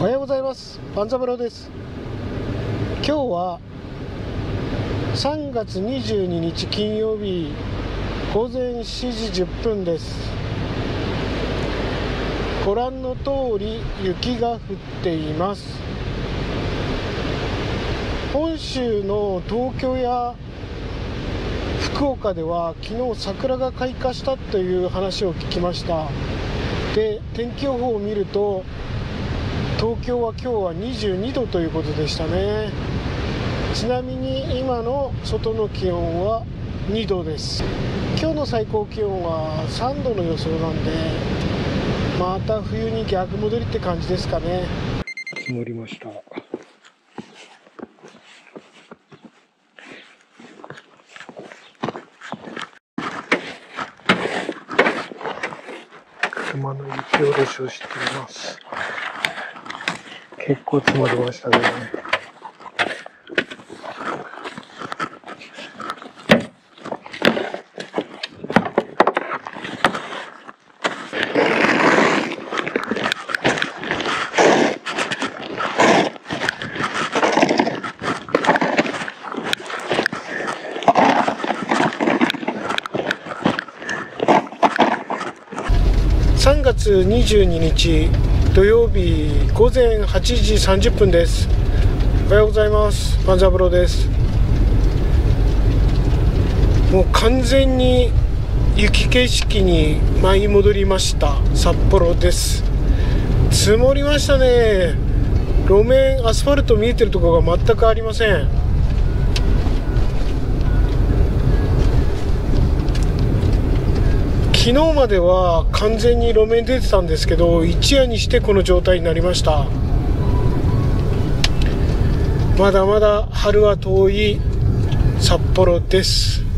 おはようございます。パンザブロです。今日は3月22日金曜日午前7時10分です。ご覧の通り雪が降っています。本州の東京や福岡では昨日桜が開花したという話を聞きました。で天気予報を見ると東京は今日は22度ということでしたね。ちなみに今の外の気温は2度です。今日の最高気温は3度の予想なんでまた冬に逆戻りって感じですかね。積もりました。車の雪下ろしをしています。結構積もりましたね。3月22日土曜日午前8時30分です。おはようございます。パンザブロです。もう完全に雪景色に舞い戻りました。札幌です。積もりましたね。路面アスファルト見えてるところが全くありません。昨日までは完全に路面出てたんですけど一夜にしてこの状態になりました。まだまだ春は遠い札幌です。